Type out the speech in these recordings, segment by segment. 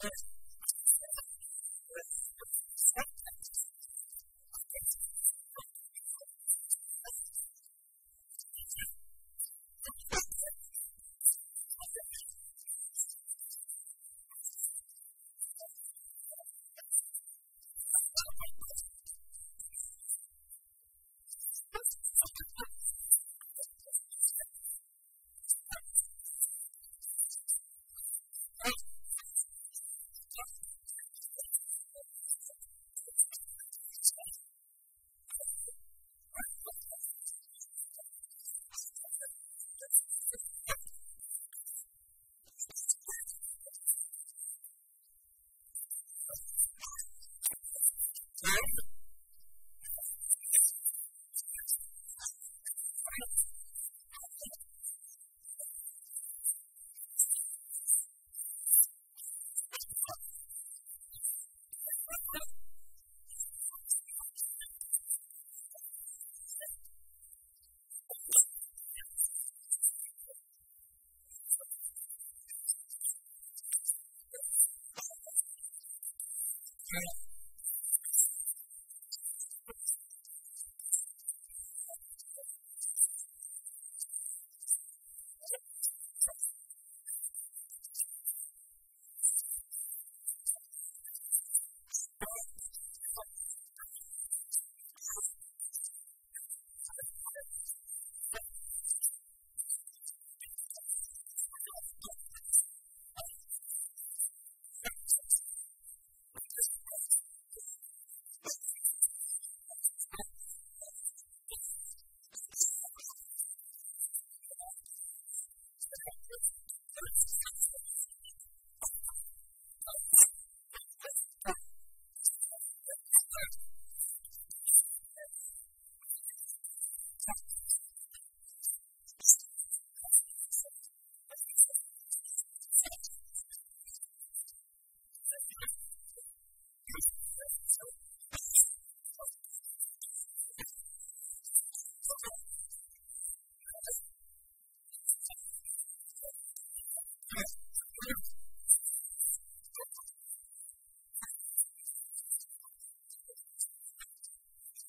Let's Right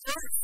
There's